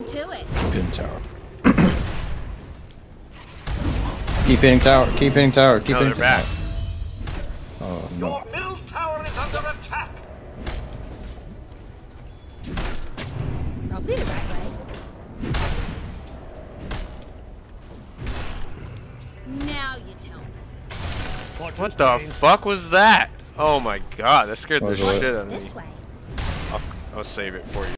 To it. Good tower. keep hitting tower. Keep hitting tower. Keep No, hitting tower. back. Oh no. Your middle tower is under attack. Probably the right way. Now you tell me. What the fuck was that? Oh my god, that scared the shit out of me. This way. I'll, I'll save it for you.